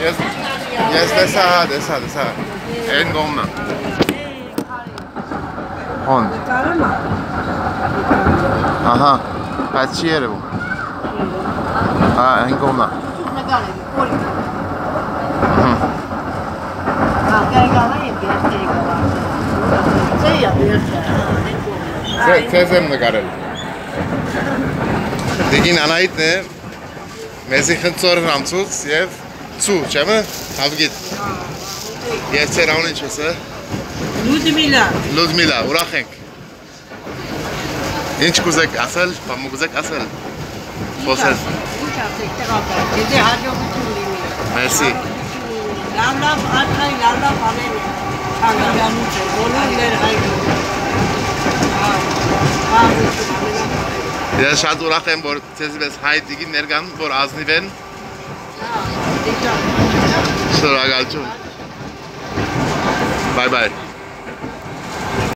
Տեսա, հա, տեսա, տեսա։ Այն գոմնա։ Հոն։ Կարում է։ Ահա, բայց չի երևում։ Հա, այն գոմնա։ Նկարը, կորի։ Հա, կերգալա եւ կերգալա։ Ձե է դերքը։ Ձե- Ձեզ եմ նկարել։ Դիգին Անահիտն է մեզի խնդրոր հրամցուց եւ Լուդմիլա, ուրախ ենք։ Ինչ կուզեք ասել, բամ կուզեք ասել։ Խոսել։ Ինչ ասեք, տեղակա։ Դե հաջողություն լինի։ Մերսի։ Լավ լավ աթայ լավ լավ անել։ Հանգարանուց է, Հա։ Հա։ Ես շատ ուրախ եմ, որ ձեզ մեզ հայ դիգին ներկան, որ ազնիվ են։ Sir, I got you. Bye bye.